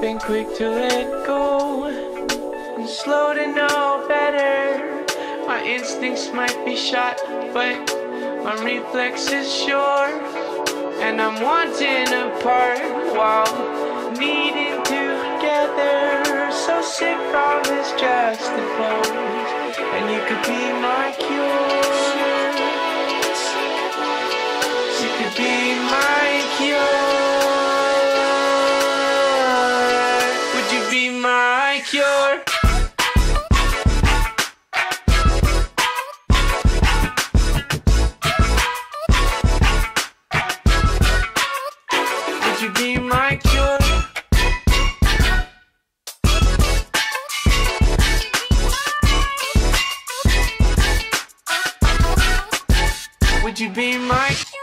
been quick to let go and slow to know better. My instincts might be shot, but my reflex is sure. And I'm wanting a apart while needing together. So sick of this just and you could be my cure. You could be manicure. Would you be my cure? Would you be my